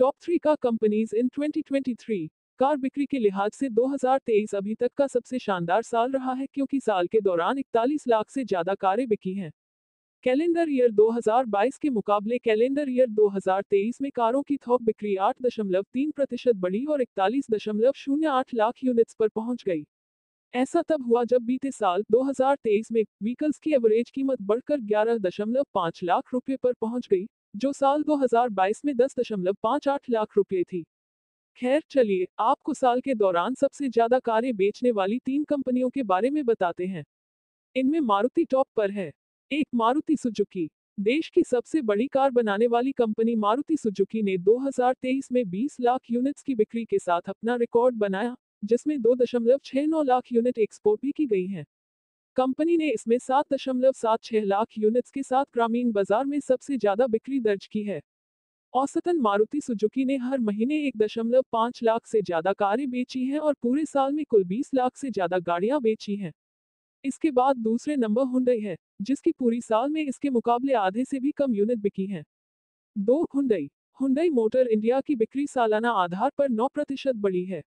Top three car companies in 2023 car बिक्री के लिहाज से 2023 अभी तक का सबसे शानदार साल रहा है क्योंकि साल के दौरान 41 लाख से ज़्यादा कारें बिकी हैं। कैलेंडर ईयर 2022 के मुकाबले कैलेंडर ईयर 2023 में कारों की थोक बिक्री 8.3 प्रतिशत बढ़ी और 41.08 लाख यूनिट्स पर पहुँच गई। ऐसा तब हुआ जब बीते साल 2023 में व्हीकल्स की एवरेज कीमत बढ़कर 11.5 लाख रुपए पर पहुँच गई। जो साल 2022 में 10.58 लाख रुपए थी। खैर, चलिए, आपको साल के दौरान सबसे ज़्यादा कारें बेचने वाली तीन कंपनियों के बारे में बताते हैं। इनमें मारुति टॉप पर है। एक, मारुति सुजुकी। देश की सबसे बड़ी कार बनाने वाली कंपनी मारुति सुजुकी ने 2023 में 20 लाख यूनिट्स की बिक्री के साथ अपना रिकॉर्ड बनाया, जिसमें 2.69 लाख यूनिट एक्सपोर्ट भी की गई हैं। कंपनी ने इसमें 7.76 लाख यूनिट्स के साथ ग्रामीण बाज़ार में सबसे ज़्यादा बिक्री दर्ज की है। औसतन मारुति सुजुकी ने हर महीने एक दशमलव पाँच लाख से ज़्यादा कारें बेची हैं और पूरे साल में कुल 20 लाख से ज़्यादा गाड़ियाँ बेची हैं। इसके बाद दूसरे नंबर हुंडई है, जिसकी पूरी साल में इसके मुकाबले आधे से भी कम यूनिट बिकी हैं। दो हुंडई हुंडई मोटर इंडिया की बिक्री सालाना आधार पर 9 प्रतिशत बढ़ी है।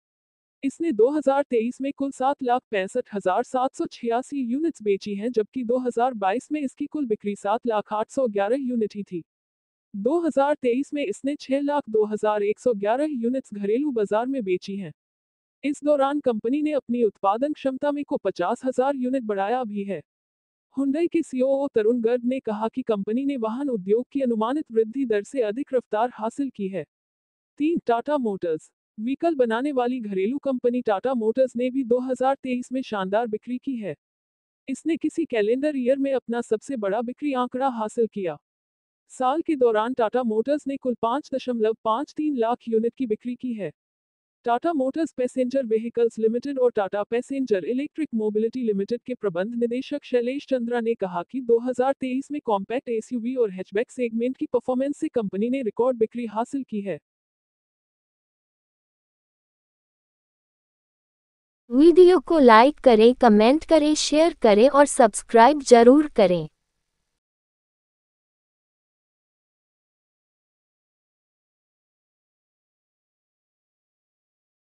इसने 2023 में कुल सात लाख पैंसठ हज़ार सात सौ छियासी यूनिट्स बेची हैं, जबकि 2022 में इसकी कुल बिक्री सात लाख आठ सौ ग्यारह यूनिट ही थी। 2023 में इसने छह लाख दो हज़ार एक सौ ग्यारह यूनिट्स घरेलू बाज़ार में बेची हैं। इस दौरान कंपनी ने अपनी उत्पादन क्षमता में को पचास हज़ार यूनिट बढ़ाया भी है। हुंडई के सीओओ तरुण गर्ग ने कहा कि कंपनी ने वाहन उद्योग की अनुमानित वृद्धि दर से अधिक रफ्तार हासिल की है। तीन टाटा मोटर्स व्हीकल बनाने वाली घरेलू कंपनी टाटा मोटर्स ने भी 2023 में शानदार बिक्री की है। इसने किसी कैलेंडर ईयर में अपना सबसे बड़ा बिक्री आंकड़ा हासिल किया। साल के दौरान टाटा मोटर्स ने कुल पाँच दशमलव पाँच तीन लाख यूनिट की बिक्री की है। Tata motors passenger vehicles limited और Tata passenger electric mobility limited के प्रबंध निदेशक शैलेश चंद्रा ने कहा कि 2023 में कॉम्पैक्ट एसयूवी और हैचबैक सेगमेंट की परफॉर्मेंस से कंपनी ने रिकॉर्ड बिक्री हासिल की है। वीडियो को लाइक करें कमेंट करें शेयर करें और सब्सक्राइब ज़रूर करें।